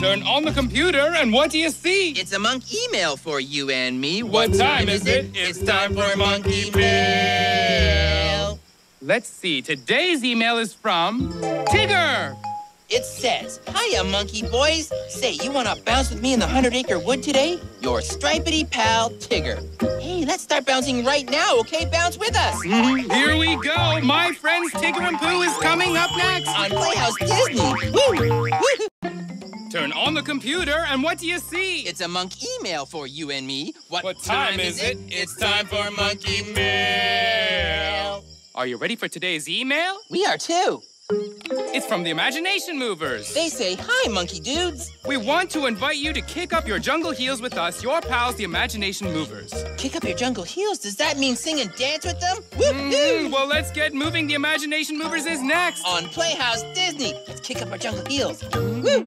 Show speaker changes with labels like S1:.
S1: Turn on the computer, and what do you see?
S2: It's a monk email for you and me.
S1: What time is it?
S2: It's time for monkey mail.
S1: Let's see. Today's email is from Tigger.
S2: It says, Hiya, monkey boys. Say, you want to bounce with me in the 100 acre wood today? Your stripedy pal, Tigger. Hey, let's start bouncing right now, okay? Bounce with us.
S1: Here we go. My friends Tigger and Pooh is coming up next.
S2: On Playhouse Disney. Woo!
S1: Turn on the computer, and what do you see?
S2: It's a monk email for you and me.
S1: What time is it?
S2: It's time for monkey mail.
S1: Are you ready for today's email?
S2: We are too.
S1: It's from the Imagination Movers.
S2: They say, Hi, monkey dudes.
S1: We want to invite you to kick up your jungle heels with us, your pals, the Imagination Movers.
S2: Kick up your jungle heels. Does that mean sing and dance with them? Woo-hoo!
S1: Mhm, Well, let's get moving. The Imagination Movers is next.
S2: On Playhouse Disney. Let's kick up our jungle heels. Woo!